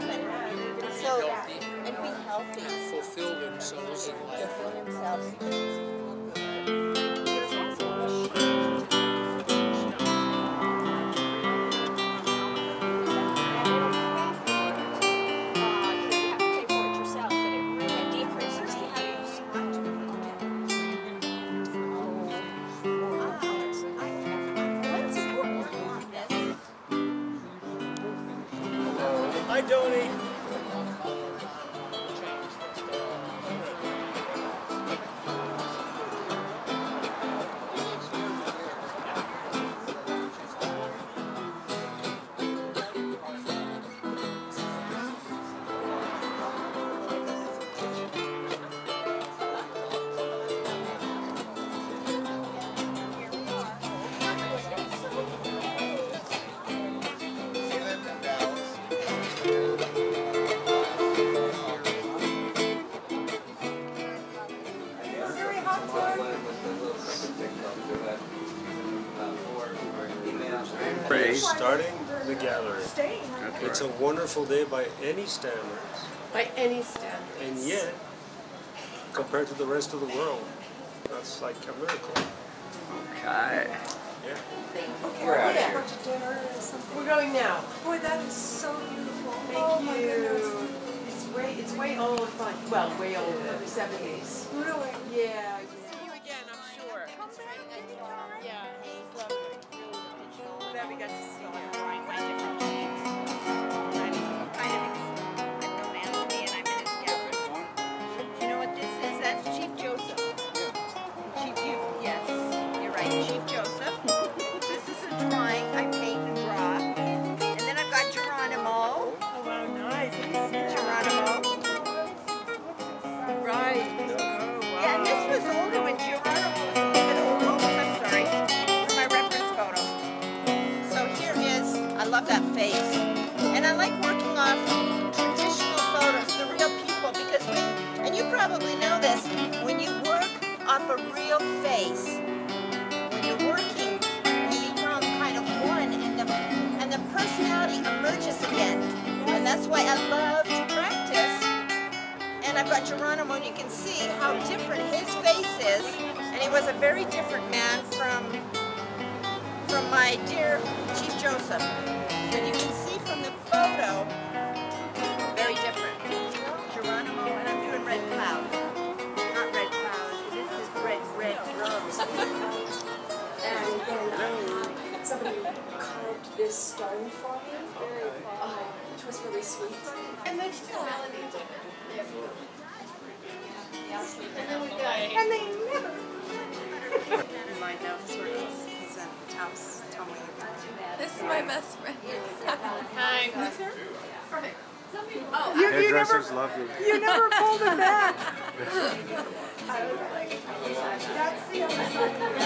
And be healthy. And fulfill themselves in life. Fulfill themselves. Hi, Donnie. Starting the gallery. It's a wonderful day by any standards, By any standards. and yet, compared to the rest of the world, that's like a miracle. Okay. Yeah. We're out of here. to dinner or something. We're going now. Boy, that is so beautiful. Thank oh you. my goodness. It's way, it's way old, but well, way old, the seventies. Really? Yeah. You're Chief Joseph. This is a drawing I paint and draw. And then I've got Geronimo. Oh, wow, nice. Geronimo. Right. Yeah, and this was older when Geronimo was a little bit older. Oh, I'm sorry. It's my reference photo. So here is, I love that face. And I like working off traditional photos, the real people, because when, and you probably know this, when you work off a real face, emerges again. And that's why I love to practice and I've got Geronimo, and you can see how different his face is. And he was a very different man from from my dear Chief Joseph. And you can see from the photo, very different. Geronimo, and I'm doing red cloud. Not red cloud. This is red, red drums. And then um, somebody carved this stone for sweet. And still. And then we go. And they never. My now because he's in Tom's This is my best friend. Hi. Perfect. Oh, you, never, love you. You never pulled it back. I was like, that's the only